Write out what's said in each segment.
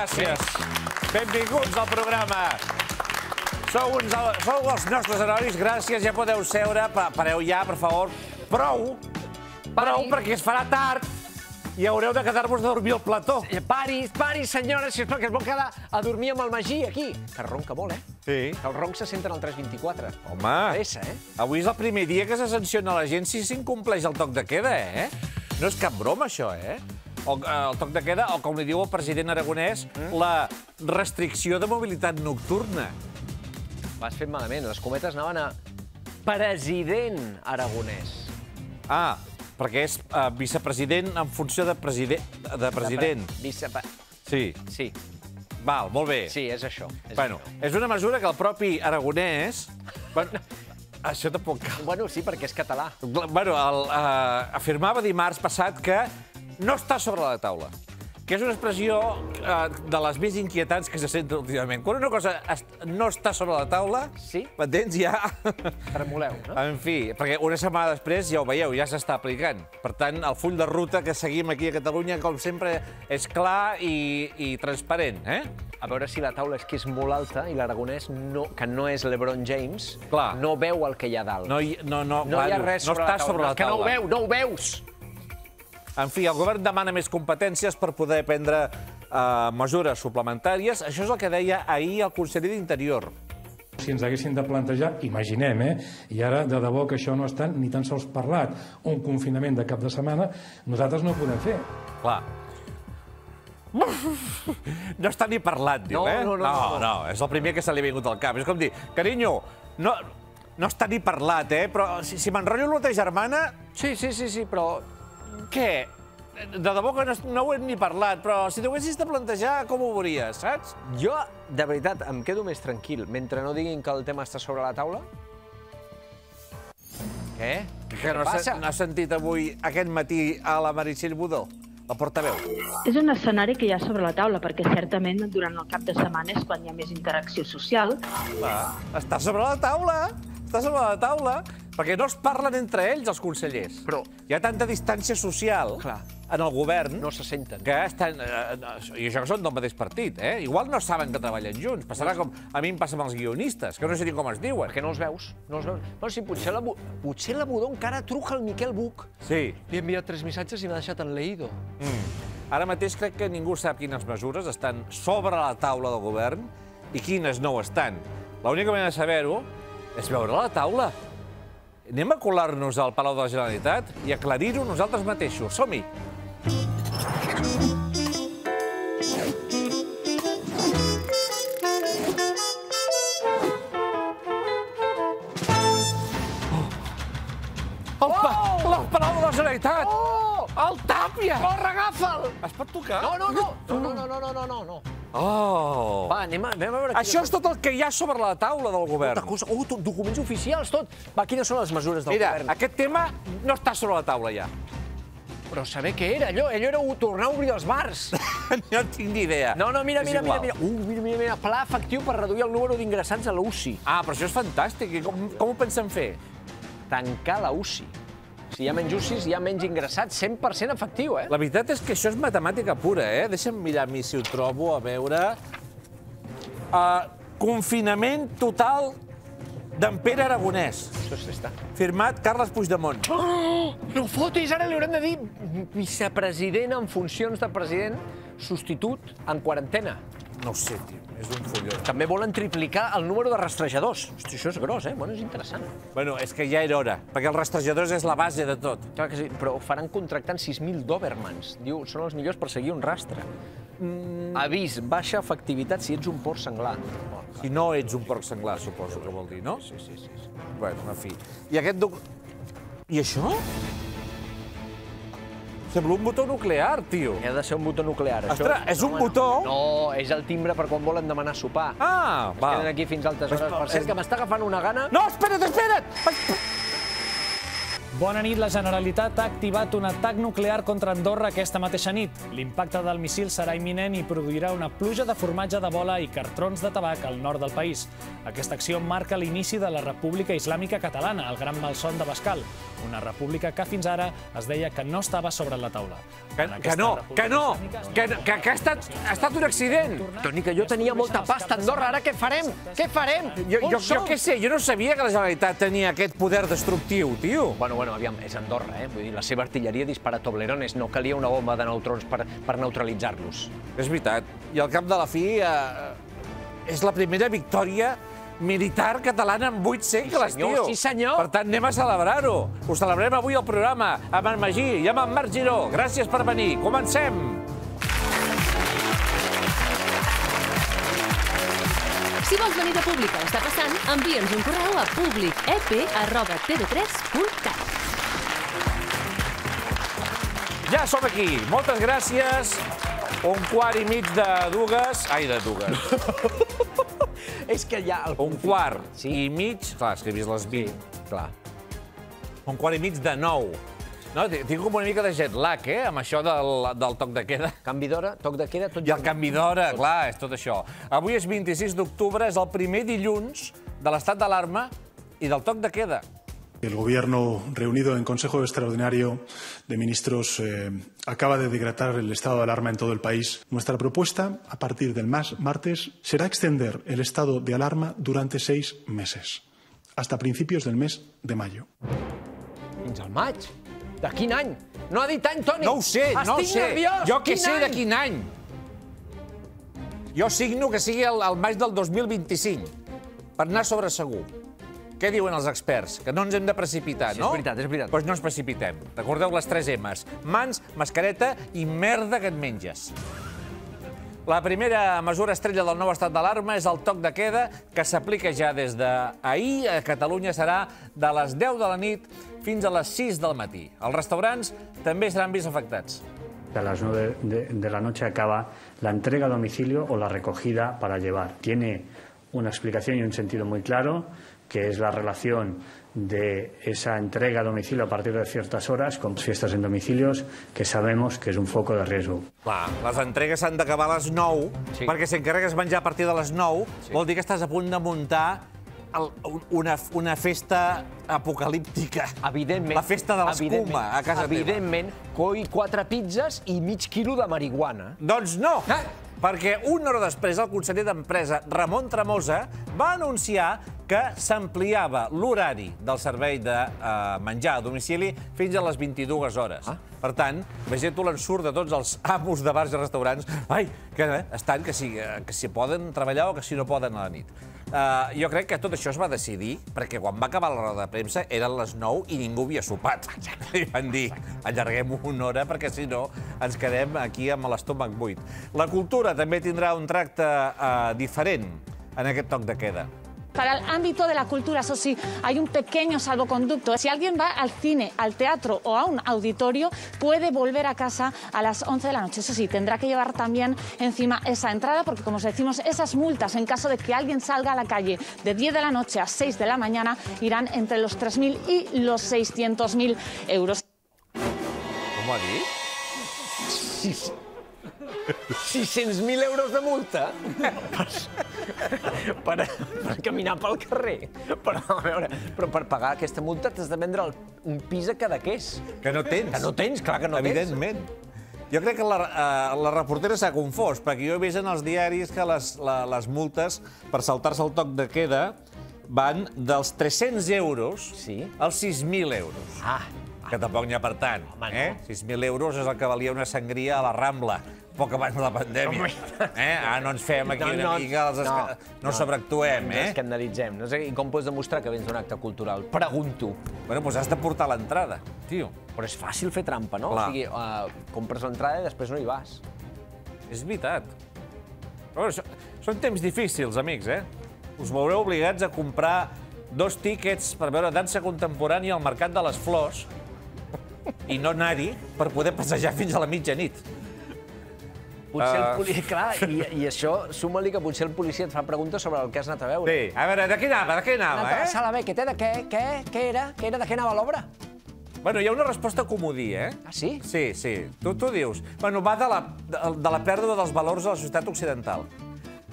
gràcies. Benvinguts al programa. Sou, uns, sou els nostres herois. Gràcies, ja podeu seure. Pa- Pareu ja, per favor. Prou. Prou, perquè es farà tard i haureu de quedar-vos a dormir al plató. Eh, Pari, pari, senyora, sisplau, que es vol quedar a dormir amb el Magí, aquí. Que ronca molt, eh? Sí. Que els roncs se senten al 324. Home, Pressa, eh? avui és el primer dia que se sanciona la gent si s'incompleix el toc de queda, eh? No és cap broma, això, eh? O, eh, el toc de queda, o com li diu el president aragonès, la restricció de mobilitat nocturna. Vas fet malament. Les cometes anaven a president aragonès. Ah, perquè és uh, vicepresident en funció de, president, de president. Sí. Sí, Val, molt bé. sí, és això. És Bueno, això. és una mesura que el propi aragonès... Bueno, això tampoc cal. Bueno, sí, perquè és català. Bueno, el, uh, afirmava dimarts passat que no està sobre la taula que és una expressió uh, de les més inquietants que se senten últimament. Quan una cosa est no està sobre la taula, Sí. m'entens? Ja... Tremoleu, no? En fi, perquè una setmana després, ja ho veieu, ja s'està aplicant. Per tant, el full de ruta que seguim aquí a Catalunya, com sempre, és clar i, i transparent, eh? A veure si la taula és que és molt alta i l'aragonès, no, que no és l'Ebron James, Clar. no veu el que hi ha dalt. No, hi, no, no, no hi ha res no sobre la taula. sobre la És que no ho taula. veu, no ho veus! En fi, el govern demana més competències per poder prendre eh, mesures suplementàries. Això és el que deia ahir el conseller d'Interior. Si ens haguessin de plantejar, imaginem, eh? i ara de debò que això no està ni tan sols parlat, un confinament de cap de setmana, nosaltres no ho podem fer. Clar. No està ni parlat, diu, No, eh? no, no, no, no. no, és el primer que se li ha vingut al cap. És com dir, carinyo, no, no està ni parlat, eh? Però si, si m'enrotllo amb la teva germana, Sí, sí, sí, sí, però què? De debò que no, no ho hem ni parlat, però si t'ho haguessis de plantejar, com ho veuries, saps? jo, de veritat, em quedo més tranquil. Mentre no diguin que el tema està sobre la taula... Què? Que no, Què passa? has, no has sentit avui, aquest matí, a la Meritxell Budó, la portaveu? És un escenari que hi ha sobre la taula, perquè certament durant el cap de setmana és quan hi ha més interacció social. Va, està sobre la taula, està sobre la taula, perquè no es parlen entre ells, els consellers. Però- Hi ha tanta distància social Clar. en el govern No se senten. que estan... Eh, I això que són del mateix partit, eh? Igual no saben que treballen junts. Passarà com a mi em passa amb els guionistes, que no sé ni com es diuen. Perquè no els veus, no els veus. Bueno, sí, potser la, potser la Budó encara truca al Miquel Buch. Sí. Li ha enviat tres missatges i m'ha deixat en leído. Ara mateix crec que ningú sap quines mesures estan sobre la taula del govern i quines no ho estan. L'única manera de saber-ho és veure la taula. Anem a colar-nos al Palau de la Generalitat i aclarir-ho nosaltres mateixos. Som-hi! El, pa Oh! el Palau de la Generalitat! Oh! El Tàpia! Corre, agafa'l! Es pot tocar? No! No, no, no, no, no, no, no, no. Oh! Va, anem a, anem a veure... Això és tot el que hi ha sobre la taula del govern. Cosa, oh, tot, documents oficials, tot. Va, quines són les mesures del Mira, govern? aquest tema no està sobre la taula ja. Però saber què era, allò? Allò era tornar a obrir els bars. no tinc ni idea. No, no, mira, És mira, mira, igual. mira. Uh, mira, mira, mira. Pla efectiu per reduir el número d'ingressats a la UCI. Ah, però això és fantàstic. Com, com ho pensen fer? Tancar la UCI. Si hi ha menys UCIs, hi ha menys ingressats, 100% efectiu, eh? La veritat és que això és matemàtica pura, eh? Deixa'm mirar mi si ho trobo, a veure... Uh, confinament total d'en Pere Aragonès, Això sí està. firmat Carles Puigdemont. Oh, no fotis, ara li haurem de dir vicepresident en funcions de president, substitut en quarantena. No ho sé, tio, és un folló. També volen triplicar el número de rastrejadors. Hosti, això és gros, eh? Bueno, és interessant. Bueno, és que ja era hora, perquè els rastrejadors és la base de tot. Clar que sí, però ho faran contractant 6.000 Dobermans. Diu, són els millors per seguir un rastre. Mm. Avís, baixa efectivitat si ets un porc senglar. Si no ets un porc senglar, suposo que vol dir, no? sí, sí, sí. sí. Bueno, en fi. I aquest doc... I això? Sembla un botó nuclear, tio. Ha de ser un botó nuclear. Ostres, és un home, botó? No, és el timbre per quan volen demanar sopar. Ah, Es va. queden aquí fins a altes hores. Per és- cert, que m'està agafant una gana... No, espera't, espera't! Bona nit. La Generalitat ha activat un atac nuclear contra Andorra aquesta mateixa nit. L'impacte del missil serà imminent i produirà una pluja de formatge de bola i cartrons de tabac al nord del país. Aquesta acció marca l'inici de la República Islàmica Catalana, el gran malson de Bascal, una república que fins ara es deia que no estava sobre la taula. Que, que no, que no, que, que, que ha, estat, ha estat un accident. Toni, que jo tenia molta pasta a Andorra, ara què farem? Què farem? Jo, jo, jo què sé, jo no sabia que la Generalitat tenia aquest poder destructiu, tio. Bueno, bueno, aviam, és Andorra, eh? Vull dir, la seva artilleria dispara toblerones, no calia una bomba de neutrons per, per neutralitzar-los. És veritat. I al cap de la fi eh, és la primera victòria militar catalana en vuit segles, senyor, tio. sí, senyor. Per tant, anem a celebrar-ho. Ho celebrem avui al programa amb en Magí i amb en Marc Giró. Gràcies per venir. Comencem. Si vols venir de públic a l'està passant, envia'ns un correu a publicep.tv3.cat. Ja som aquí. Moltes gràcies. Un quart i mig de dues... Ai, de dues. És que ja... El... Un quart Sí. i mig... Clar, és que he vist les 20. Clar. Un quart i mig de nou. No, ti- tinc com una mica de jet lag, eh, amb això del, del toc de queda. Canvi d'hora, toc de queda, tot I el canvi d'hora, clar, és tot això. Avui és 26 d'octubre, és el primer dilluns de l'estat d'alarma i del toc de queda. El Gobierno, reunido en Consejo Extraordinario de Ministros, eh, acaba de decretar el estado de alarma en todo el país. Nuestra propuesta, a partir del mas- martes, será extender el estado de alarma durante seis meses, hasta principios del mes de mayo. Fins al maig. De quin any? No ha dit any, Toni! No ho sé, no ho Estic sé. nerviós! Jo què sé any? de quin any. Jo signo que sigui el, el maig del 2025, per anar sobre segur. Què diuen els experts? Que no ens hem de precipitar, Sí, és no? veritat, és veritat. Doncs no ens precipitem. Recordeu les tres M's. Mans, mascareta i merda que et menges. La primera mesura estrella del nou estat d'alarma és el toc de queda que s'aplica ja des d'ahir a Catalunya serà de les 10 de la nit fins a les 6 del matí. Els restaurants també seran vist afectats. A las 9 de, de la noche acaba la entrega a domicilio o la recogida para llevar. Tiene una explicación y un sentido muy claro, que es la relación de esa entrega a domicilio a partir de ciertas horas con fiestas en domicilios, que sabemos que es un foco de riesgo. Clar, les entregues s'han d'acabar a les 9, Sí. perquè si encarregues menjar a partir de les 9, vol dir que estàs a punt de muntar el, un- una, una festa apocalíptica. Evidentment. La festa de l'escuma evidentment, a casa teva. Evidentment, coi quatre pizzas i mig quilo de marihuana. Doncs no, Ah. perquè una hora després el conseller d'Empresa, Ramon Tremosa, va anunciar que s'ampliava l'horari del servei de eh, menjar a domicili fins a les 22 hores. Ah. Per tant, vegeu tu l'ensurt de tots els amos de bars i restaurants, ai, que eh, estan, que si, eh, que si poden treballar o que si no poden a la nit. Uh, jo crec que tot això es va decidir perquè quan va acabar la roda de premsa eren les 9 i ningú havia sopat. I van dir, allarguem una hora perquè si no ens quedem aquí amb l'estómac buit. La cultura també tindrà un tracte uh, diferent en aquest toc de queda. Para el ámbito de la cultura, eso sí, hay un pequeño salvoconducto. Si alguien va al cine, al teatro o a un auditorio, puede volver a casa a las 11 de la noche. Eso sí, tendrá que llevar también encima esa entrada, porque como os decimos, esas multas en caso de que alguien salga a la calle de 10 de la noche a 6 de la mañana irán entre los 3.000 y los 600.000 euros. Ha dit? 600.000 euros de multa per, per, per caminar pel carrer. Però, a veure, però per pagar aquesta multa t'has de vendre el, un pis a Cadaqués. Que no tens. Que no tens, clar que no tens. Evidentment. Jo crec que la, uh, la reportera s'ha confós, perquè jo he vist en els diaris que les, la, les multes per saltar-se el toc de queda van dels 300 euros Sí. als 6.000 euros. Ah, Que tampoc n'hi ha per tant. Home, no. eh? 6.000 euros és el que valia una sangria a la Rambla, poc abans de la pandèmia. Eh? Ara no ens fem aquí No, una no, mica... Els no, no, no sobreactuem, no eh? escandalitzem. No sé, I com pots demostrar que vens d'un acte cultural? Pregunto. Bueno, doncs has de portar l'entrada, tio. Però és fàcil fer trampa, no? Clar. O sigui, uh, compres l'entrada i després no hi vas. És veritat. Però això, són temps difícils, amics, eh? Us veureu obligats a comprar dos tíquets per veure dansa contemporània al Mercat de les Flors i no anar-hi per poder passejar fins a la mitjanit. Potser Ah. el policia... Clar, i, i això, suma-li que potser el policia et fa preguntes sobre el que has anat a veure. Sí, a veure, de què anava, de què anava, a la eh? sala B, què té de què? Què? Què era? Què era? De què anava l'obra? Bueno, hi ha una resposta comodí, eh? Ah, sí? Sí, sí. Tu, tu dius... Bueno, va de la, de, de la pèrdua dels valors de la societat occidental.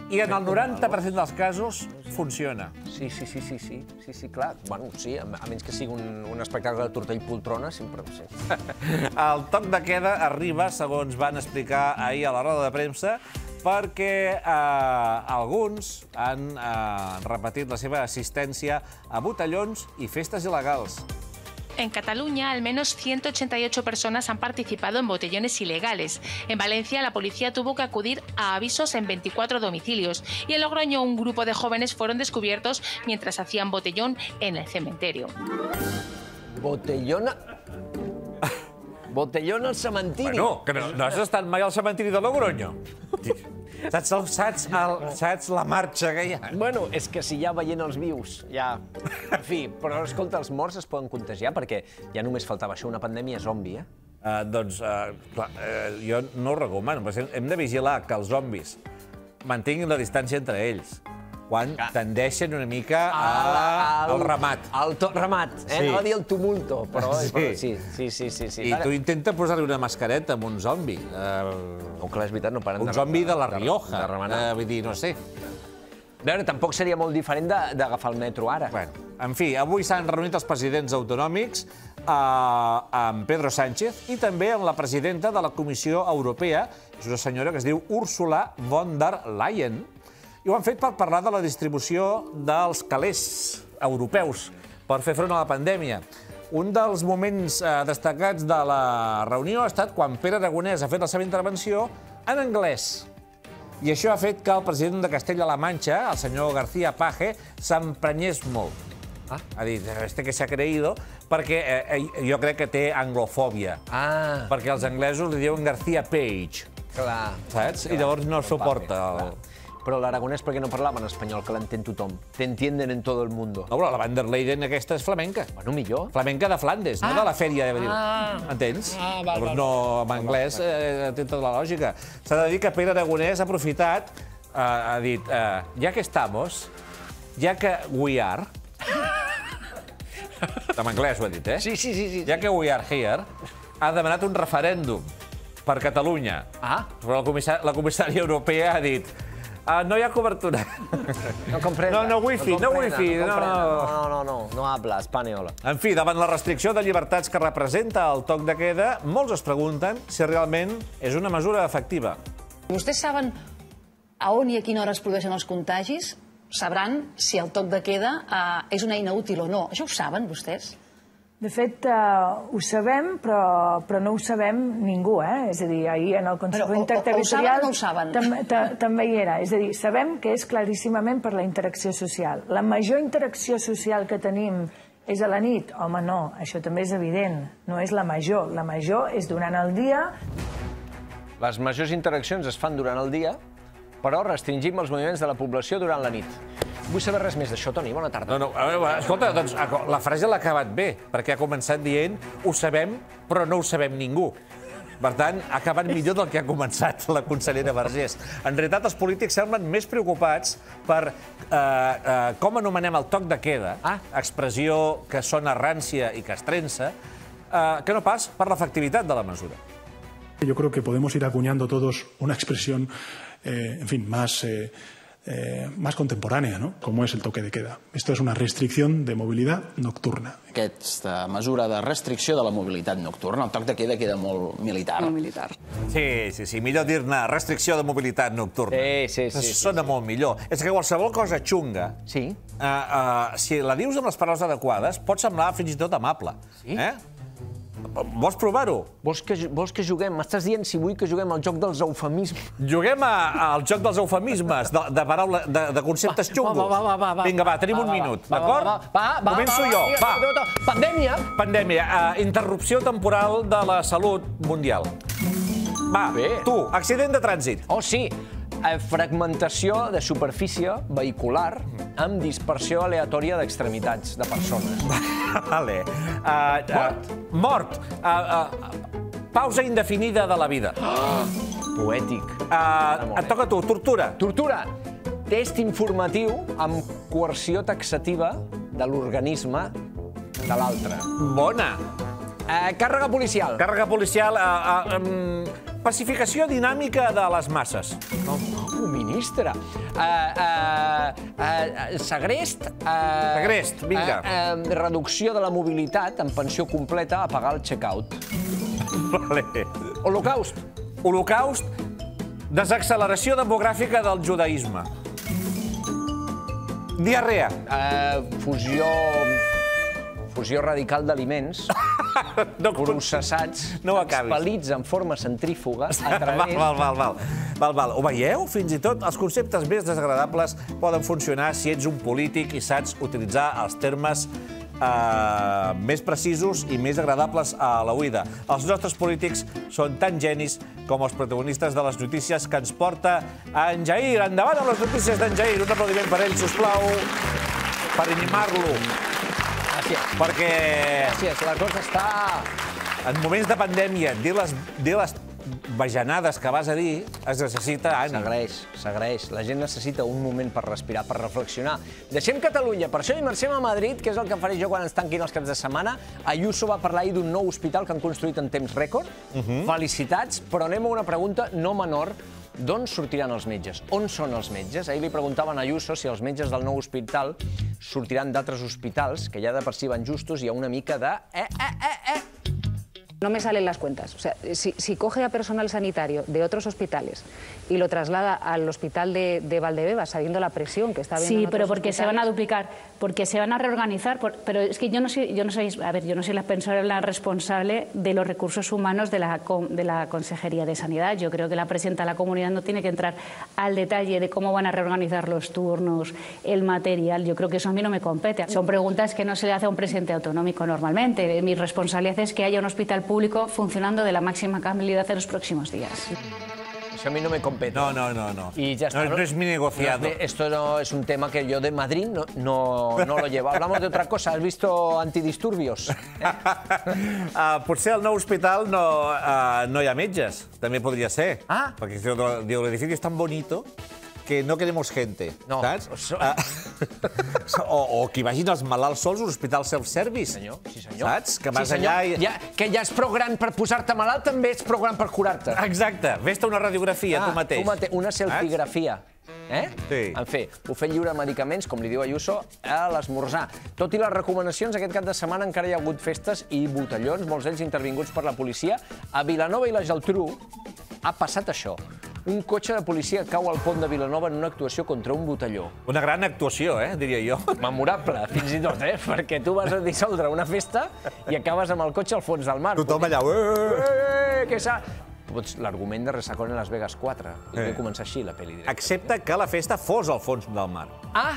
I en el 90% dels casos funciona. Sí, sí, sí, sí, sí, sí, sí, clar. Bueno, sí, a a menys que sigui un, un espectacle de tortell poltrona, sempre sí. El toc de queda arriba, segons van explicar ahir a la roda de premsa, perquè eh, alguns han eh, repetit la seva assistència a botellons i festes il·legals. En Cataluña, al menos 188 personas han participado en botellones ilegales. En Valencia, la policía tuvo que acudir a avisos en 24 domicilios. Y en Logroño, un grupo de jóvenes fueron descubiertos mientras hacían botellón en el cementerio. Botellona... Botellón al. Bueno, que no, no has estat mai al cementiri de Logroño? Saps, el, saps, el, saps la marxa que hi ha? Bueno, és que si ja veient els vius, ja... En fi, però escolta, els morts es poden contagiar perquè ja només faltava això, una pandèmia zombi, eh? Uh, doncs, uh, clar, uh, jo no ho recomano, però hem de vigilar que els zombis mantinguin la distància entre ells quan tendeixen una mica al ramat. Al to, ramat, eh? Sí. No va dir el tumulto, però Sí. però sí, sí, sí, sí. sí. I tu intenta posar-li una mascareta amb un zombi. No, clar, és veritat, no paren un de- zombi de la Rioja. de. Uh, vull dir, no sé. A veure, tampoc seria molt diferent d'agafar el metro ara. Bueno, en fi, avui s'han reunit els presidents autonòmics eh, amb Pedro Sánchez i també amb la presidenta de la Comissió Europea, és una senyora que es diu Úrsula von der Leyen, i ho han fet per parlar de la distribució dels calés europeus per fer front a la pandèmia. Un dels moments eh, destacats de la reunió ha estat quan Pere Aragonès ha fet la seva intervenció en anglès. I això ha fet que el president de Castella-La Manxa, el senyor García Page, s'emprenyés molt. Ah. Ha dit, este que s'ha creído, perquè eh, eh, jo crec que té anglofòbia. Ah, Perquè els anglesos li diuen García Page, clar. saps? I llavors no suporta el... Però l'aragonès per què no parlava en espanyol, que l'entén tothom? Te entienden en todo el mundo. No, però la Van der Leyden aquesta és flamenca. Bueno, millor. Flamenca de Flandes, no de la fèria d'Abril. Ah. Entens? Ah, val, val. no, en anglès eh, té tota la lògica. S'ha de dir que Pere Aragonès ha aprofitat, eh, ha dit, eh, ja que estamos, ja que we are... en anglès ho ha dit, eh? Sí, sí, sí. sí. Ja que we are here, ha demanat un referèndum per Catalunya. Ah, Però la, comissà la comissària europea ha dit ah, no hi ha cobertura. no comprenda. No, no wifi, no comprenda, wifi, no, no. No, no, no, no habla español. En fi, davant la restricció de llibertats que representa el toc de queda, molts es pregunten si realment és una mesura efectiva. Vostès saben a on i a quina hora es produeixen els contagis? Sabran si el toc de queda eh, és una eina útil o no. Això ho saben, vostès? De fet, eh, ho sabem, però, però no ho sabem ningú, eh? És a dir, ahir en el Consejo Però o- o- o ho Interterritorial saben o no ho saben? també hi era. És a dir, sabem que és claríssimament per la interacció social. La major interacció social que tenim és a la nit? Home, no, això també és evident. No és la major. La major és durant el dia Les majors interaccions es fan durant el dia, però restringim els moviments de la població durant la nit. Vull saber res més d'això, Toni. Bona tarda. No, no, a veure, escolta, doncs, la frase l'ha acabat bé, perquè ha començat dient ho sabem, però no ho sabem ningú. Per tant, ha acabat millor del que ha començat la consellera Vergés. En realitat, els polítics semblen més preocupats per eh, eh, com anomenem el toc de queda, ah. expressió que sona rància i que es trença, eh, que no pas per l'efectivitat de la mesura. Yo creo que podemos ir acuñando todos una expresión, eh, en fin, más, eh, eh, más contemporánea, ¿no? Como es el toque de queda. Esto es una restricción de movilidad nocturna. Aquesta mesura de restricció de la mobilitat nocturna, el toc de queda queda molt militar. Molt militar. Sí, sí, sí, millor dir-ne restricció de mobilitat nocturna. Sí, sí, sí, sí, Sona molt millor. És que qualsevol cosa xunga, Sí? uh, uh, si la dius amb les paraules adequades, pot semblar fins i tot amable. Sí? Eh? Vols provar-ho? Vols que, vols que juguem? M'estàs dient si vull que juguem al joc dels eufemismes? Juguem a, al joc dels eufemismes, de, de, paraula, de, de conceptes xungos. Va, va, va, va, va. Vinga, va, tenim Va, un va, minut, d'acord? va, va, va, Començo va, jo, va, va. va, va. Pandèmia. Pandèmia, uh, interrupció temporal de la salut mundial. Va, Bé. tu, accident de trànsit. Oh, sí. Eh, fragmentació de superfície vehicular amb dispersió aleatòria d'extremitats de persones. Vale. Uh, uh, mort. Uh, uh, pausa indefinida de la vida. Poètic. Uh, et toca a tu, tortura. Tortura. Test informatiu amb coerció taxativa de l'organisme de l'altre. Bona. Càrrega policial. Càrrega policial, uh, uh, um, pacificació dinàmica de les masses. Oh, oh ministre. Uh, uh, uh, segrest. Uh, Segrest, vinga. Uh, uh, reducció de la mobilitat en pensió completa a pagar el check-out. Vale. Holocaust. Holocaust, desacceleració demogràfica del judaïsme. Diarrea. Uh, fusió... Fusió radical d'aliments no, processats, no expel·lits en forma centrífuga a Val, través... val, val, val. val, val. Ho veieu? Fins i tot els conceptes més desagradables poden funcionar si ets un polític i saps utilitzar els termes eh, més precisos i més agradables a la oïda. Els nostres polítics són tan genis com els protagonistes de les notícies que ens porta en Jair. Endavant amb les notícies d'en Jair. Un aplaudiment per ell, sisplau, per animar-lo. Gràcies. Perquè Gràcies, la cosa està... en moments de pandèmia, dir les, dir les bajanades que vas a dir es necessita ànim. S'agraeix, s'agraeix. La gent necessita un moment per respirar, per reflexionar. Deixem Catalunya, per això hi marxem a Madrid, que és el que faré jo quan ens tanquin els caps de setmana. Ayuso va parlar ahir d'un nou hospital que han construït en temps rècord. Felicitats, però anem a una pregunta no menor. D'on sortiran els metges? On són els metges? Ahir li preguntaven a Ayuso si els metges del nou hospital sortiran d'altres hospitals, que ja de per si van justos, hi ha una mica de... Eh, eh, eh, eh. No me salen las cuentas. O sea, si, si coge a personal sanitario de otros hospitales y lo traslada al hospital de, de Valdebebas, sabiendo la presión que está habiendo Sí, en pero porque se van a duplicar, porque se van a reorganizar, por- pero es que yo no soy, yo no soy, a ver, yo no soy la persona responsable de los recursos humanos de la, de la Consejería de Sanidad. Yo creo que la presidenta de la comunidad no tiene que entrar al detalle de cómo van a reorganizar los turnos, el material. Yo creo que eso a mí no me compete. Son preguntas que no se le hace a un presidente autonómico normalmente. Mi responsabilidad es que haya un hospital público funcionando de la máxima calidad en los próximos días. Això a mi no me compete. No, no, no, no. Y ya está. No, no es mi negociado. No esto no es un tema que yo de Madrid no, no, no lo llevo. Hablamos de otra cosa. ¿Has visto antidisturbios? Uh, potser al nou hospital no, uh, no hi ha metges. També podria ser. Ah. Perquè diu, l'edifici és tan bonito que no queremos gente, No. saps? Ah, o, o que vagin els malalts sols a un hospital self-service. Senyor, sí senyor. Saps? Que vas sí, allà i... Ja, que ja ets prou gran per posar-te malalt, també ets prou gran per curar-te. Exacte. Vés-te una radiografia, tu mateix. Ah, Tu mate una selfigrafia. Eh? Sí. En fi, bufet lliure de medicaments, com li diu Ayuso, a l'esmorzar. Tot i les recomanacions, aquest cap de setmana encara hi ha hagut festes i botellons, molts d'ells intervinguts per la policia. A Vilanova i la Geltrú ha passat això. Un cotxe de policia cau al pont de Vilanova en una actuació contra un botelló. Una gran actuació, eh, diria jo. Memorable, fins i tot, eh? Perquè tu vas a dissoldre una festa i acabes amb el cotxe al fons del mar. Tothom allà... Eh! Eh, que s'ha... Pots l'argument de Resacón en Las Vegas 4. Podria Eh. començar així, la pel·li. directa. Excepte que la festa fos al fons del mar. Ah!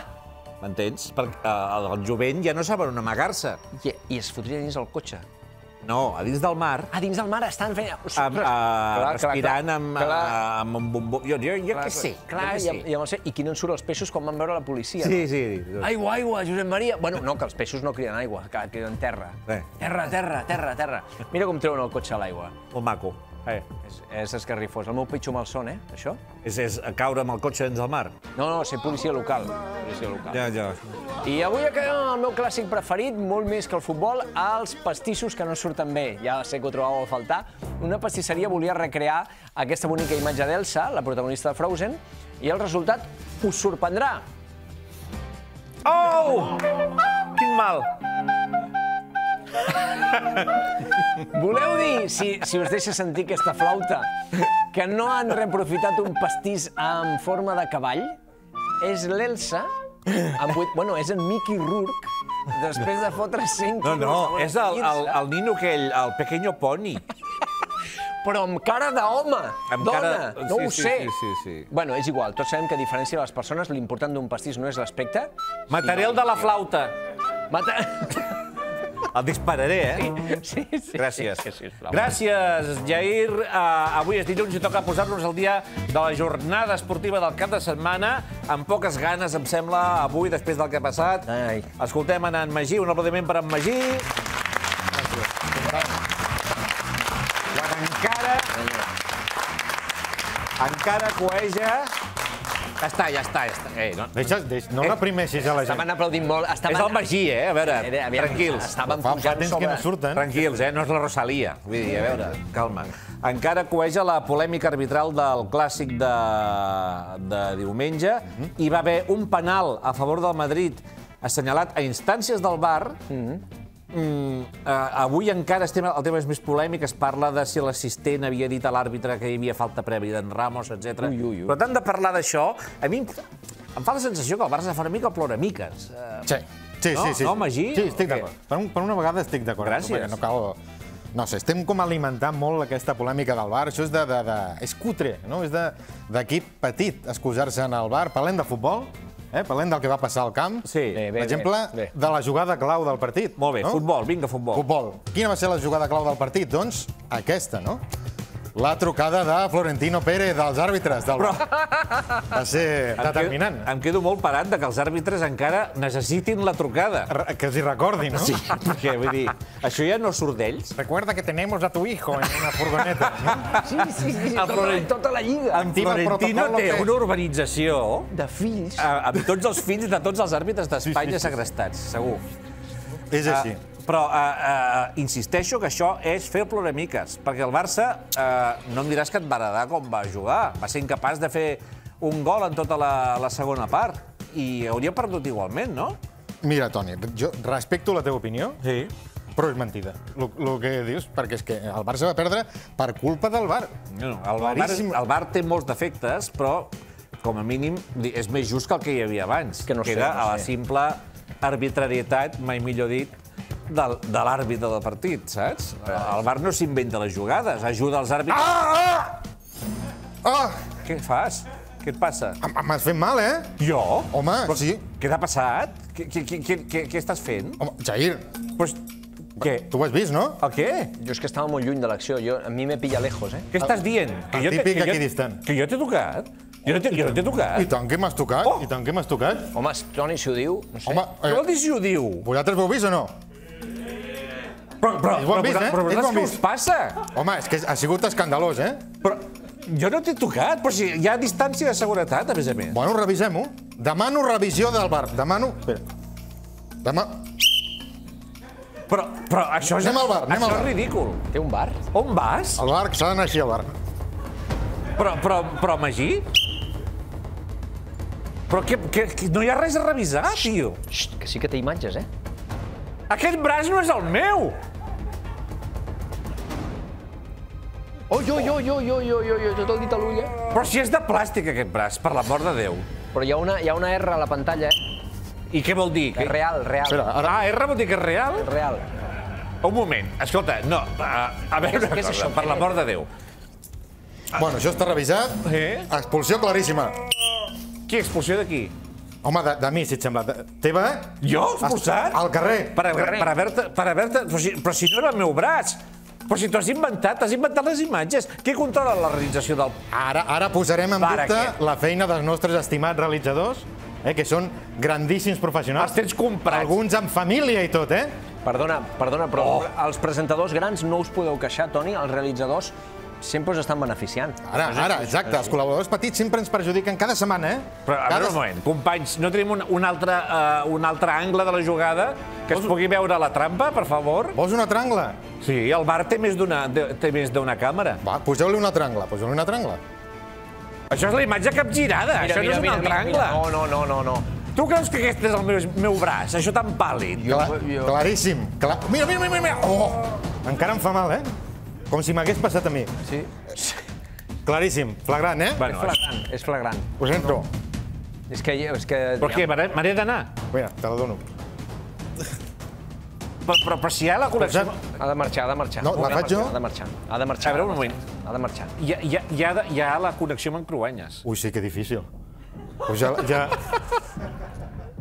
M'entens? Perquè uh, el jovent ja no saben on amagar-se. I, I es fotria dins el cotxe. No, a dins del mar, Ah, dins del mar estan fent... amb, uh, respirant amb, clar, uh, amb un bombó. Jo, jo, jo clar, què sé. Clar, jo i, què amb, sé. i, amb el, se- I qui no en surt els peixos quan van veure la policia. Sí, no? sí. Aigua, aigua, Josep Maria. Bueno, no, que els peixos no criden aigua, que criden terra. Eh. Terra, terra, terra, terra. Mira com treuen el cotxe a l'aigua. Molt maco. Eh. És, és esgarrifós. El meu pitjor malson, eh, això? És, és caure amb el cotxe dins del mar. No, no, ser policia local. Policia local. Ja, ja. I avui acabem amb el meu clàssic preferit, molt més que el futbol, els pastissos que no surten bé. Ja sé que ho trobàveu a faltar. Una pastisseria volia recrear aquesta bonica imatge d'Elsa, la protagonista de Frozen, i el resultat us sorprendrà. Oh! Quin mal. Voleu dir, si, si us deixa sentir aquesta flauta, que no han reaprofitat un pastís en forma de cavall? És l'Elsa, amb. Bueno, és en Mickey Rourke, després de fotre 100 No, no, és el, el, el... nino aquell, el pequeño pony. Però amb cara d'home, dona, cara- no sí, ho sí, sé. sí, sí, sí. Bueno, és igual, tots sabem que a diferència de les persones, l'important d'un pastís no és l'aspecte. Mataré el de la flauta. Mata... El dispararé, eh? Sí, sí, Gràcies. Sí, sisplau. Gràcies, Jair. Uh, avui és dilluns i toca posar-nos al dia de la jornada esportiva del cap de setmana. Amb poques ganes, em sembla, avui, després del que ha passat. Ai. Escoltem en, en Magí, un aplaudiment per en Magí. Quan encara... Encara coeja Ja està, ja està, ja està. Eh, no, Deixa, deix, no reprimeixis a la gent. Estaven aplaudint molt. Estaven... És el Magí, eh? A veure, Eh, aviam, tranquils. Estaven Fa, fa pujant temps que sobre... no surten. Tranquils, eh? No és la Rosalia. Vull dir, a veure, calma. Encara coeja la polèmica arbitral del clàssic de, de diumenge. Hi va haver un penal a favor del Madrid assenyalat a instàncies del bar. Mm, eh, avui encara estem, el tema és més polèmic, es parla de si l'assistent havia dit a l'àrbitre que hi havia falta prèvia d'en Ramos, etc. Però tant de parlar d'això, a mi em, fa la sensació que el Barça fa una mica ploramiques. Eh, Sí, sí, No? sí. sí. No, Magí? Sí, estic d'acord. Per, un, per una vegada estic d'acord. Gràcies. No cal... No sé, estem com alimentant molt aquesta polèmica del bar. Això és de... de, de... És cutre, no? És de- d'equip petit excusar-se en el bar. Parlem de futbol, eh? parlem del que va passar al camp. Sí. Bé, Per bé, exemple, bé, bé. de la jugada clau del partit. Molt bé, no? futbol, vinga, futbol. Futbol. Quina va ser la jugada clau del partit? Doncs aquesta, no? La trucada de Florentino Pérez dels àrbitres del Però... va ser Em determinant. Quedo, em quedo molt parat de que els àrbitres encara necessitin la trucada. Re- Que els hi recordi, no? Sí, perquè, vull dir, això ja no surt d'ells. Recuerda que tenemos a tu hijo en una furgoneta. ¿no? Sí, sí, sí, El tota, la, Florent- tota la lliga. En Florentino té que- una urbanització De fills. amb tots els fills de tots els àrbitres d'Espanya Sí, sí, sí. segrestats, segur. És així. Però eh, eh, insisteixo que això és fer ploramiques, perquè el Barça, eh, no em diràs que et va agradar com va jugar. Va ser incapaç de fer un gol en tota la, la segona part i hauria perdut igualment, no? Mira, Toni, jo respecto la teva opinió, Sí. però és mentida. El que dius, perquè és que el Barça va perdre per culpa del Bar. No, no, el, bar, el bar té molts defectes, però com a mínim és més just que el que hi havia abans, Que no sé, era no a la sé. simple arbitrarietat, mai millor dit, del, de l'àrbitre del partit, saps? El bar no s'inventa les jugades, ajuda els àrbitres... Ah! Ah! Ah! Què fas? Què et passa? M'has fet mal, eh? Jo? Home, sí. Què t'ha passat? Què, què, què, què, què, estàs fent? Home, Jair, Pues, què? tu ho has vist, no? El què? Jo és que estava molt lluny de l'acció. Jo, a mi me pilla lejos, eh? Què estàs dient? el jo t'he- típic que jo- equidistant. Que jo t'he tocat? Jo no t'he no tocat? I tant que m'has tocat, Oh! i tant que m'has tocat. Home, Toni, si ho diu, no sé. Home, Què vol eh, dir si ho diu? vosaltres ho heu vist o no? Però, però, ho han però, vist, però, eh? però, Ells ho però què us passa? Home, és que ha sigut escandalós, eh? Però jo no t'he tocat, però si hi ha distància de seguretat, a més a més. Bueno, revisem-ho. Demano revisió del bar. Demano... Espera. Demà... Però, però això és, Anem al bar, anem això al bar. és ridícul. Té un bar? On vas? El bar, s'ha d'anar així al bar. Però, però, però Magí? Però que, que, que no hi ha res a revisar, tio. Xxt, que sí que té imatges, eh? Aquest braç no és el meu! Oi, oi, oi, oi, oi, oi, oi, tot el dit a l'ull, eh? Però si és de plàstic, aquest braç, per l'amor de Déu. Però hi ha una, hi ha una R a la pantalla, eh? I què vol dir? És real, real. Espera, ara... Ah, R vol dir que és real? Real. Un moment, escolta, no, a, a veure Què és cosa, això? per l'amor de Déu. Bueno, això està revisat. Eh? Expulsió claríssima. Qui, expulsió de qui? Home, de, de mi, si et sembla. De, teva? Jo, expulsat? Al carrer. Per, per haver-te... Per haver però, si, però si no era el meu braç. Però si t'ho has inventat, t'has inventat les imatges. Qui controla la realització del... Ara, ara posarem en Para dubte què? la feina dels nostres estimats realitzadors, eh, que són grandíssims professionals. Els tens comprats. Alguns amb família i tot, eh? Perdona, perdona, però oh. els presentadors grans no us podeu queixar, Toni, els realitzadors sempre us estan beneficiant. Ara, ara, exacte. Els col·laboradors petits sempre ens perjudiquen cada setmana, eh? Però, a cada... veure un moment, companys, no tenim un, un, altre, uh, un altre angle de la jugada que es pugui veure la trampa, per favor? Vols un altre angle? Sí, el bar té més d'una de- té més d'una càmera. Va, poseu-li un altre angle, poseu-li un altre angle. Això és la imatge capgirada, això no és un altre angle. No, no, no, no, no. Tu creus que aquest és el meu, meu braç, això tan pàl·lid? Cla Claríssim. Cla mira, mira, mira, mira. Oh! Encara em fa mal, eh? Com si m'hagués passat a mi. Sí. Claríssim. Flagrant, eh? és Bueno, flagrant, és flagrant. Ho sento. És que... És que però què, me n'he d'anar? Mira, te la dono. Però, però, però si hi ha la col·lecció... Ha de marxar, ha de marxar. No, la Ha de faig jo? Ha de marxar, ha de marxar. A veure, un moment. Ha de marxar. Hi ha, hi, ha, hi, ha, de- hi ha la connexió amb en Cruanyes. Ui, sí que difícil. Pues ja, ja...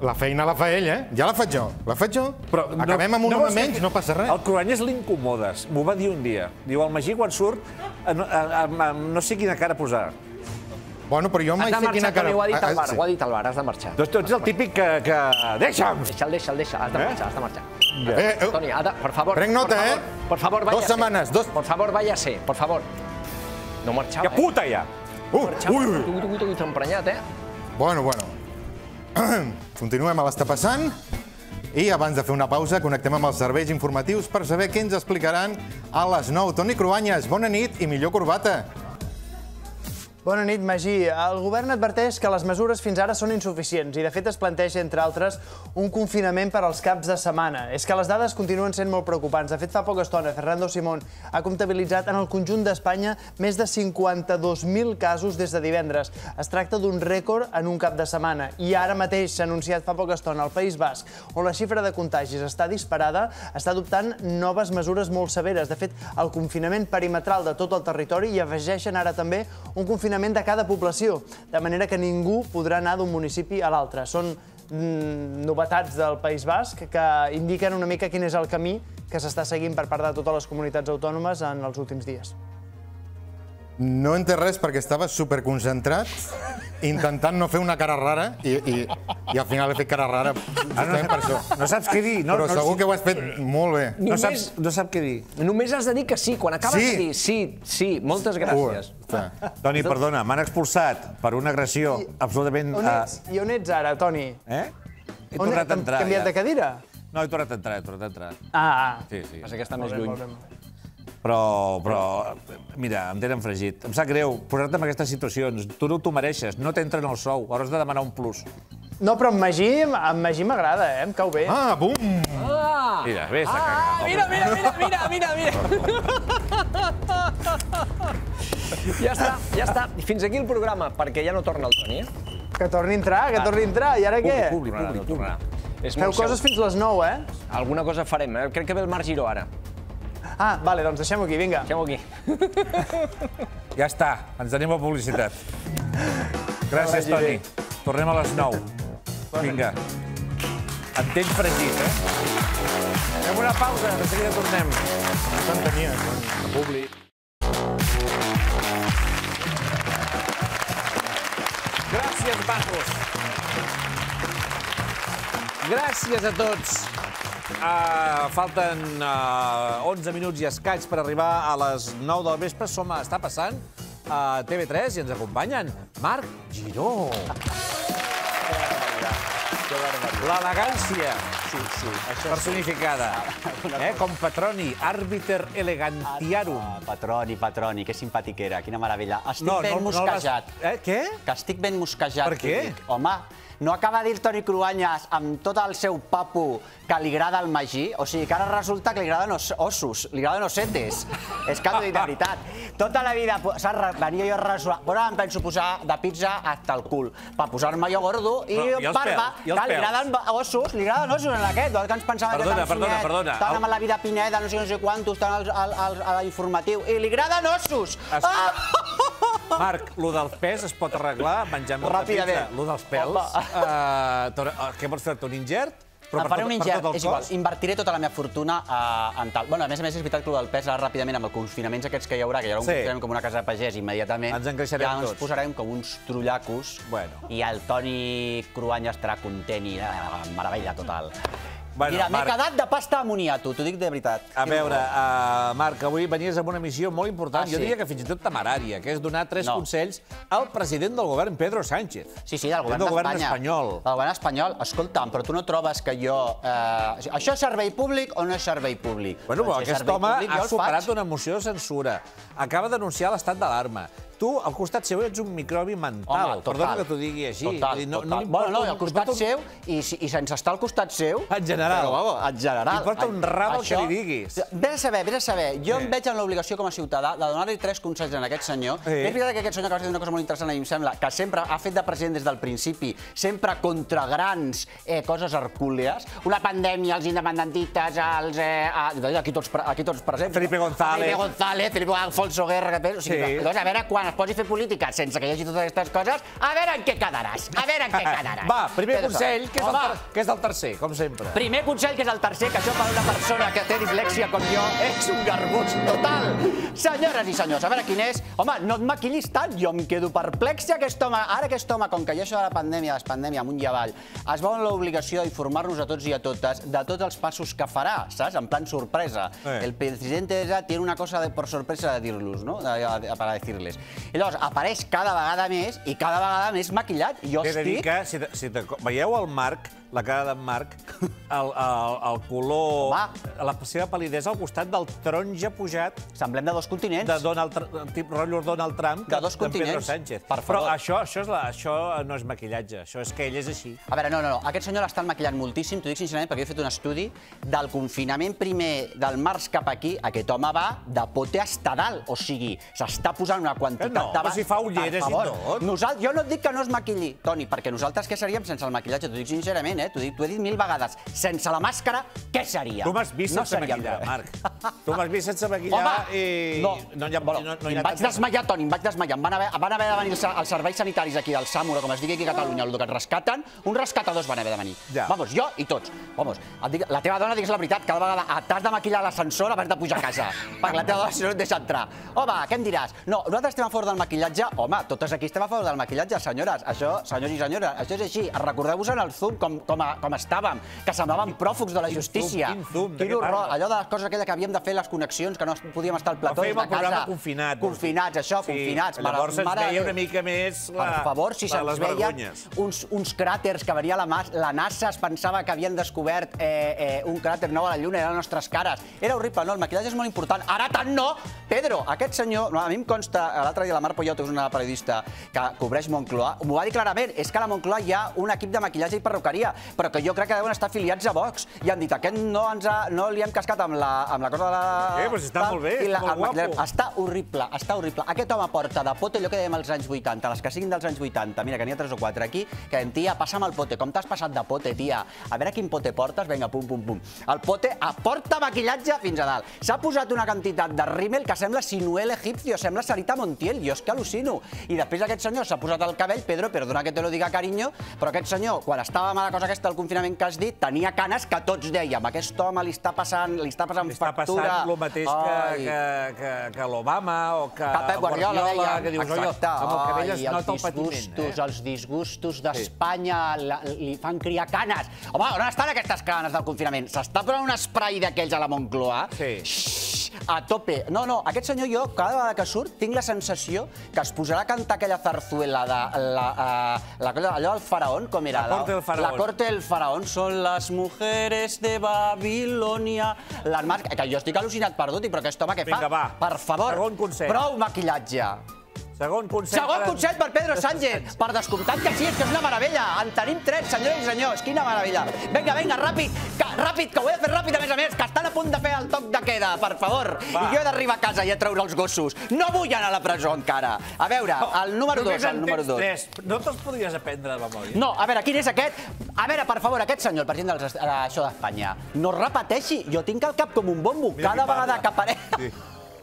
La feina la fa ell, eh? Ja la faig jo. La faig jo. Però Acabem amb un home que- menys, no passa res. El Cruanyes l'incomodes. M'ho va dir un dia. Diu, el Magí quan surt, eh, no, eh, eh, no sé quina cara posar. Bueno, però jo mai sé quina cara... Ho ha dit Ah, al bar, sí. ho ha dit al bar, has de marxar. Doncs tu ets el típic que... que... Deixa'm! Deixa'l, deixa'l, deixa'l, has de Eh? marxar, has de marxar. Eh, eh, Toni, de, por favor. Prenc nota, por eh? favor, Por favor, Dos váyase. setmanes, dos- Por favor, váyase, por favor. No marxava, Que puta, ja! Uh, Marxava. ui, ui. Tu, tu, tu, tu, emprenyat, eh? Bueno, bueno. Continuem a l'Està passant i abans de fer una pausa connectem amb els serveis informatius per saber què ens explicaran a les 9. Toni Cruanyes, bona nit i millor corbata. Bona nit, Magí. El govern adverteix que les mesures fins ara són insuficients i, de fet, es planteja, entre altres, un confinament per als caps de setmana. És que les dades continuen sent molt preocupants. De fet, fa poca estona, Fernando Simón ha comptabilitzat en el conjunt d'Espanya més de 52.000 casos des de divendres. Es tracta d'un rècord en un cap de setmana. I ara mateix s'ha anunciat fa poca estona al País Basc, on la xifra de contagis està disparada, està adoptant noves mesures molt severes. De fet, el confinament perimetral de tot el territori i afegeixen ara també un confinament de cada població, de manera que ningú podrà anar d'un municipi a l'altre. Són mm, novetats del País Basc que indiquen una mica quin és el camí que s'està seguint per part de totes les comunitats autònomes en els últims dies. No entès res perquè estava superconcentrat intentant no fer una cara rara i, i, i al final he fet cara rara justament per això. No saps què dir. No, Però no, segur que ho has fet molt bé. No, saps, no sap què dir. Només has de dir que sí. Quan acabes Sí. de dir sí, sí, moltes gràcies. Toni, perdona, m'han expulsat per una agressió absolutament... On ets? I on ets ara, Toni? Eh? He On tornat a entrar. canviat ja. de cadira? No, he tornat a entrar, he tornat a entrar. Ah, ah. Sí, sí. Passa que està més lluny. molt bé, molt bé. Però, però, mira, em tenen fregit. Em sap greu posar-te en aquestes situacions. Tu no t'ho mereixes, no t'entra en el sou. Hauràs de demanar un plus. No, però en Magí, en Magí m'agrada, eh? Em cau bé. Ah, bum! Ah! Mira, vés a Ah, cagar. mira, mira, mira, mira, mira, mira. Ja està, ja està. Fins aquí el programa, perquè ja no torna el Toni, eh? Que torni a entrar, que torni a entrar. I ara què? Públic, públic, públic. És Feu coses fins les 9, eh? Alguna cosa farem, eh? Crec que ve el Marc Giró ara. Ah, vale, doncs deixem-ho aquí, vinga. Deixem-ho aquí. Ja està, ens anem a publicitat. Gràcies, Toni. Tornem a les 9. Vinga. En temps fregit, eh? Fem una pausa, de seguida tornem. Tant tenia, quan... Públic. Gràcies, macos. Gràcies a tots. Uh, falten uh, 11 minuts i escaig per arribar a les 9 del vespre. Som a Està passant a TV3 i ens acompanyen Marc Giró. L'elegància Sí, sí, això personificada. Eh? Com Patroni, àrbiter elegantiarum. Ah, Patroni, Patroni, que simpàtic era, quina meravella. Estic No, ben no- no mosquejat. l'has- Eh, què? Que estic ben mosquejat. Per què? dic. Home, no acaba de dir Toni Cruanyes amb tot el seu papo que li agrada el Magí? O sigui, que ara resulta que li agraden os ossos, li agraden ossetes. És que t'ho dic de veritat. Tota la vida venia jo a rasurar. Bueno, em penso posar de pizza hasta el cul, per posar-me jo gordo i, Però, i els barba. pèls? I els que li agraden ossos, li agraden ossos en aquest. Que ens Perdona, que tan perdona, finet, perdona. tan amb la vida Pineda, no sé, no sé quantos, tan al, al, al, a l'informatiu. I li agraden ossos! Es- Marc, lo del pes es pot arreglar menjant molta pizza. Lo dels pèls, uh, què vols fer-te, un ingert? Em faré un el és igual, invertiré tota la meva fortuna uh, en tal. Bueno, a més a més, és veritat que el del pes, ara ràpidament, amb els confinaments aquests que hi haurà, que hi haurà un Sí. confinament com una casa de pagès immediatament, Ens engreixarem ja ens tots. posarem com uns trullacos bueno. i el Toni Cruanya estarà content i uh, meravella total. Bueno, Mira, m'he Marc. quedat de pasta amoniato, t'ho dic de veritat. A veure, uh, Marc, avui venies amb una missió molt important, Ah, jo sí? diria que fins i tot temerària, que és donar tres No. consells al president del govern, Pedro Sánchez. Sí, sí, del govern del govern d'Espanya. espanyol. Del govern espanyol. Escolta'm, però tu no trobes que jo... Eh, això és servei públic o no és servei públic? Bueno, però Doncs si és aquest home públic, ha superat faig. una moció de censura. Acaba d'anunciar l'estat d'alarma. Tu, al costat seu, ets un microbi mental. Home. Perdona que t'ho digui així. Total, no, total. no bueno, no, importa al costat importa seu i, i sense estar al costat seu... En general. Però, vamos, en general. Li porta un rave el que Això- li diguis. Vés a saber, vés a saber. Jo Sí. em veig en l'obligació com a ciutadà de donar-li tres consells a aquest senyor. Sí. És veritat que aquest senyor acaba de dir una cosa molt interessant i em sembla que sempre ha fet de president des del principi, sempre contra grans eh, coses hercúlees. Una pandèmia, els independentistes, els... Eh, a- aquí, tots, aquí tots presents. Felipe González. Felipe González, Felipe Alfonso Guerra... Que, o sigui, Sí. A veure, quan es posi a fer política sense que hi hagi totes aquestes coses, a veure en què quedaràs. A veure en què quedaràs. Va, primer de consell, que és, el, Home, que és el tercer, com sempre. Primer consell, que és el tercer, que això per una persona que té dislèxia com jo és un garbús total. Senyores i senyors, a veure quin és. Home, no et maquillis tant, jo em quedo perplex aquest home, ara aquest home, com que hi ha això de la pandèmia, la pandèmia amunt i avall, es veu en l'obligació d'informar-nos a tots i a totes de tots els passos que farà, saps? En plan sorpresa. Eh. El presidente ja tiene una cosa de, por sorpresa de dir-los, no? De, de, para decirles. I llavors apareix cada vegada més i cada vegada més maquillat. Jo T'he de dir estic... que, si, te- si te, veieu el Marc, la cara d'en Marc, el, el, el color, la seva palidesa al costat del taronja pujat... Semblem de dos continents. De Donald, tip rotllo Donald Trump, De dos d'en Pedro continents. Sánchez. Per Però favor. això, això, és la, això no és maquillatge, això és que ell és així. A veure, no, no, no. Aquest senyor l'estan maquillant moltíssim, t'ho dic sincerament, perquè he fet un estudi del confinament primer del març cap aquí, aquest home va de pote hasta dalt, o sigui, s'està posant una quantitat no, de... però si fa ulleres i tot. Nosal... Jo no et dic que no es maquilli, Toni, perquè nosaltres què seríem sense el maquillatge? T'ho dic sincerament, eh? T'ho t'ho he dit mil vegades. Sense la màscara, què seria? Tu m'has vist no sense maquillar. Marc. Tu m'has vist sense maquillar Home, i... no. no, hi ha, Bueno, no, no hi em ha vaig desmaiar, Toni, em vaig desmaiar. Em van haver, van haver de venir els, els serveis sanitaris aquí del SAMUR, o com es digui aquí a Catalunya, el que et rescaten, uns rescatadors van haver de venir. Ja. Vamos, jo i tots. Vamos, dic, la teva dona, digues la veritat, cada vegada t'has de maquillar l'ascensor abans de pujar a casa, perquè la teva dona si no et deixa entrar. Home, què em diràs? No, nosaltres estem a favor del maquillatge. Home, totes aquí estem a favor del maquillatge, senyores. Això, senyors i senyores, això és així. Recordeu-vos en el Zoom com, com, a, com estàvem, que semblàvem pròfugs de la justícia. quin Zoom? Quin parles? Allò de les coses aquelles que havíem de fer les connexions, que no podíem estar al plató des de el programa casa. confinats. Confinats, això, Sí, confinats. Llavors mare veia una mica més la, Per favor, si se'ns vergonyes. uns, uns cràters que venia la, mas, la NASA es pensava que havien descobert eh, eh, un cràter nou a la Lluna, eren les nostres cares. Era horrible, no? El maquillatge és molt important. Ara tant no! Pedro, aquest senyor, a mi em consta, l'altre dia la Mar Poyot, que és una periodista que cobreix Moncloa, m'ho va dir clarament, és que a la Moncloa hi ha un equip de maquillatge i perruqueria, però que jo crec que deuen estar afiliats a Vox. I han dit, aquest no, ens ha, no li hem cascat amb la, amb la cosa de la... Eh, si està molt bé, la, molt guapo. està horrible, està horrible. Aquest home porta de pote allò que dèiem als anys 80, les que siguin dels anys 80. Mira, que n'hi ha tres o quatre aquí, que dèiem, tia, passa'm el pote. Com t'has passat de pote, tia? A veure quin pote portes. Vinga, pum, pum, pum. El pote aporta maquillatge fins a dalt. S'ha posat una quantitat de rímel que sembla Sinuel egipcio, sembla Sarita Montiel. Jo és que al·lucino. I després aquest senyor s'ha posat el cabell, Pedro, perdona que te lo diga, cariño, però aquest senyor, quan estava amb la cosa aquesta del confinament que has dit, tenia canes que tots dèiem, aquest home li està passant, li està passant Està factura. passant el mateix que, que, que, que l'Obama o que, Que Pep Guardiola, que dius, oi, Exacte. amb el cabell es nota el els patiment. disgustos, Eh? els disgustos d'Espanya li fan criar canes. Home, on estan aquestes canes del confinament? S'està posant un spray d'aquells a la Moncloa? Sí. A tope. No, no, aquest senyor jo, cada vegada que surt, tinc la sensació que es posarà a cantar aquella zarzuela de la, uh, la, cosa- allò del faraón, com era? La corte del faraón. La corte del faraón són les mujeres de Babilònia. Les mar... Que jo estic al·lucinat per tot, i però aquest home què Vinga, fa? va. Per favor, prou maquillatge. Segon consell. Segon consell per Pedro Sánchez. Per descomptat que sí, és que és una meravella. En tenim tres, senyors i senyors. Quina meravella. Vinga, vinga, ràpid, que, ràpid, que ho he de fer ràpid, a més a més, que estan a punt de fer el toc de queda, per favor. Va. I jo he d'arribar a casa i a treure els gossos. No vull anar a la presó encara. A veure, el número Només dos, en el número tens dos. Tres. No te'ls podries aprendre de memòria? No, a veure, quin és aquest? A veure, per favor, aquest senyor, el president dels, d'això d'Espanya, no repeteixi. Jo tinc el cap com un bombo. Mira Cada qui parla. vegada que apareix... Sí.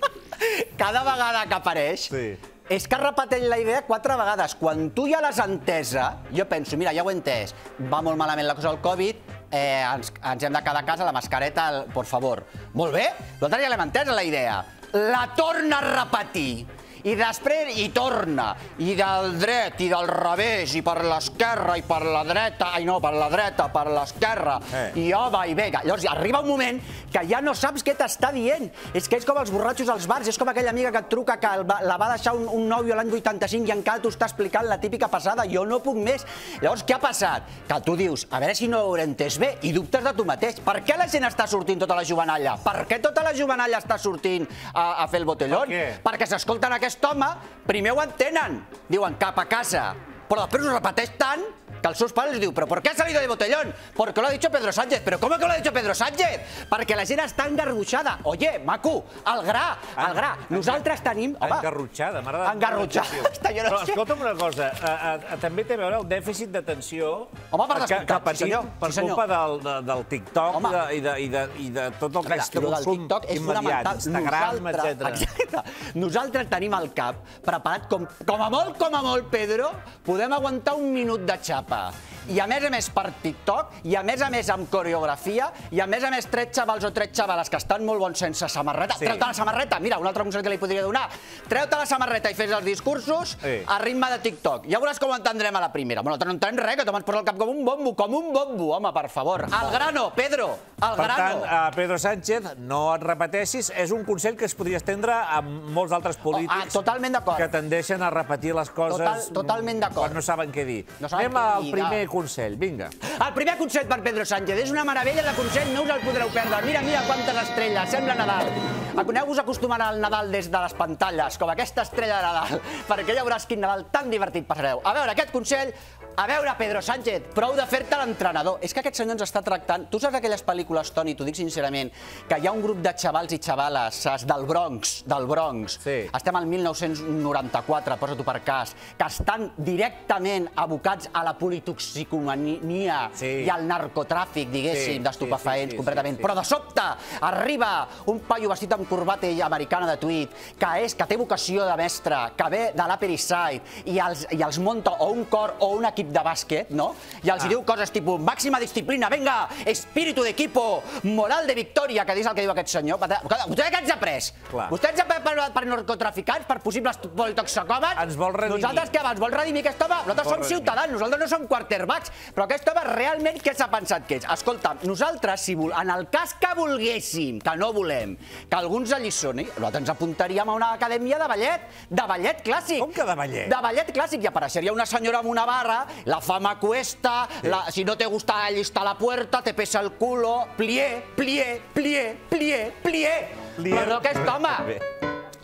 Cada vegada que apareix... Sí. És que repeteix la idea quatre vegades. Quan tu ja l'has entesa, jo penso, mira, ja ho he entès, va molt malament la cosa del Covid, eh, ens, hem de quedar a casa, la mascareta, por favor. Molt bé, nosaltres ja l'hem entès, la idea. La torna a repetir. I després hi torna, i del dret, i del revés, i per l'esquerra, i per la dreta, ai no, per la dreta, per l'esquerra, Eh. i jo va i ve. Llavors arriba un moment que ja no saps què t'està dient. És que és com els borratxos als bars, és com aquella amiga que et truca que va, la va deixar un, un nòvio l'any 85 i encara t'ho està explicant la típica passada, jo no puc més. Llavors, què ha passat? Que tu dius, a veure si no ho hauré entès bé, i dubtes de tu mateix. Per què la gent està sortint tota la jovenalla? Per què tota la jovenalla està sortint a, a fer el botellón? Per què? Perquè s'escolten aquest home, primer ho entenen, diuen cap a casa, però després ho repeteix tant que els seus pares diu, però ¿por qué ha salido de botellón? Porque lo ha dicho Pedro Sánchez. ¿Pero cómo que lo ha dicho Pedro Sánchez? Perquè la gent està engarrotxada. Oye, maco, al gra, al gra. Nosaltres tenim... Home, Engarrotxada, m'agrada. Engarrotxada. Està, jo no Però sé. escolta'm una cosa, a, a, a, també té a veure el dèficit d'atenció Home, per que, que sí, patim senyor, per sí, culpa del, de, del TikTok Home. de, i, de, i, de, i de tot el que és consum TikTok és immediat. Instagram, etc. Exacte. Nosaltres tenim el cap preparat com, com a molt, com a molt, Pedro, podem aguantar un minut de xapa. 봐. I a més a més per TikTok, i a més a més amb coreografia, i a més a més tres xavals o tres xavales que estan molt bons sense samarreta. Sí. Treu-te la samarreta, mira, un altre consell que li podria donar. Treu-te la samarreta i fes els discursos Sí. a ritme de TikTok. Ja veuràs com ho entendrem a la primera. Bueno, no entenem res, que tu m'has posat el cap com un bombo, com un bombo, home, per favor. Al grano, Pedro, al Per grano. tant, a Pedro Sánchez, no et repeteixis. És un consell que es podria estendre a molts altres polítics ah, totalment que tendeixen a repetir les coses Total- totalment quan no saben què dir. No saben Anem què al dir, primer no. Consell, vinga. El primer consell per Pedro Sánchez és una meravella de consell, no us el podreu perdre. Mira, mira quantes estrelles, sembla Nadal. Aneu-vos acostumant al Nadal des de les pantalles, com aquesta estrella de Nadal, perquè ja veuràs quin Nadal tan divertit passareu. A veure, aquest consell, a veure, Pedro Sánchez, prou de fer-te l'entrenador. És que aquest senyor ens està tractant... Tu saps aquelles pel·lícules, Toni, t'ho dic sincerament, que hi ha un grup de xavals i xavales saps, del Bronx, del Bronx, sí. estem al 1994, posa-t'ho per cas, que estan directament abocats a la politoxicomania sí. i al narcotràfic, diguéssim, Sí, d'estupefaents, completament. Però de sobte arriba un paio vestit amb corbata i americana de tuit, que, és, que té vocació de mestre, que ve de l'Upper East Side, i els, i els monta o un cor o un equip de bàsquet, no? I els ah. diu coses tipus, màxima disciplina, venga, espíritu d'equipo, moral de victòria, que és el que diu aquest senyor. Vostè què ens ha pres? Clar. Vostè ens ha pres per, per narcotraficants, per possibles politoxicòmens? Ens vol redimir. Nosaltres què, ens vol redimir aquest home? Nosaltres som redimir. ciutadans, nosaltres no som quarterbacks, però aquest home realment què s'ha pensat que és? Escolta, nosaltres, si vol, en el cas que volguéssim, que no volem, que algú ens alliçoni, nosaltres ens apuntaríem a una acadèmia de ballet, de ballet clàssic. Com que de ballet? De ballet clàssic, i apareixeria una senyora amb una barra, la fama cuesta, la, si no te gusta allí está la puerta, te pesa el culo, plié, plié, plié, plié, plié. Plié. Però no aquest home.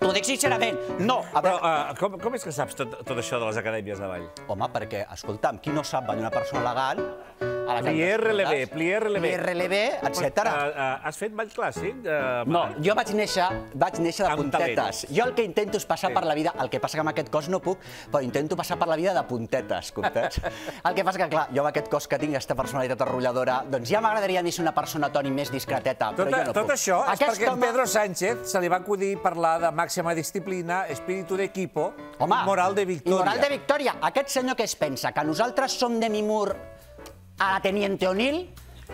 T'ho dic sincerament, no. A Però uh, com, com és que saps tot, tot això de les acadèmies de ball? Home, perquè, escolta'm, qui no sap venir una persona elegant a la Plié relevé, plié relevé. Plié relevé, etc. Uh, uh, has fet ball clàssic? Uh, No, jo vaig néixer, vaig néixer de puntetes. Jo el que intento és passar per la vida, el que passa que amb aquest cos no puc, però intento passar per la vida de puntetes, comptats. El que passa que, clar, jo amb aquest cos que tinc, aquesta personalitat arrolladora, doncs ja m'agradaria a mi ser una persona, Toni, més discreteta, però Tot, jo no tot puc. això és perquè a Pedro Sánchez se li va acudir parlar de màxima disciplina, espíritu d'equipo, moral de I victòria. moral de victòria. Aquest senyor que es pensa? Que nosaltres som de Mimur a la Teniente O'Neill?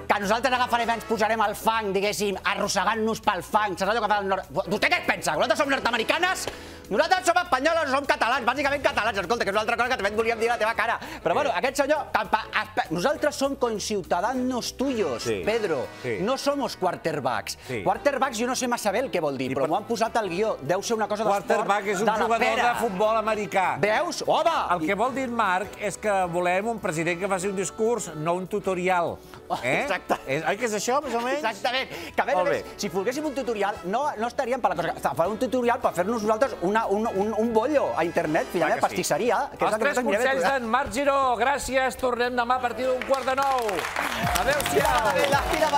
Que nosaltres agafarem ens posarem al fang, diguéssim, arrossegant-nos pel fang. Saps allò que fa el nord... Vostè què es pensa? Que nosaltres som nord-americanes? Nosaltres som espanyoles, som catalans, bàsicament catalans. Escolta, que és una altra cosa que també et volíem dir a la teva cara. Però bueno, aquest senyor... campa- Nosaltres som conciutadanos tuyos, Sí. Pedro. Sí. No somos quarterbacks. Sí. Quarterbacks jo no sé massa bé el que vol dir, però m'ho han posat al guió. Deu ser una cosa d'esport Quarterback és un de jugador pera. de futbol americà. Veus? Home! El que vol dir Marc és que volem un president que faci un discurs, no un tutorial. Eh? Exacte. És, oi que és això, més o menys? Exactament. Que a més, a si volguéssim un tutorial, no, no estaríem per la cosa. Farem un tutorial per fer-nos nosaltres una, una, un, un, un bollo a internet, filla meva, pastisseria. Que Els és que tres consells eh, eh? d'en Marc Giró. Gràcies, tornem demà a partir d'un quart de nou. Adéu-siau. Fira Malavella, fira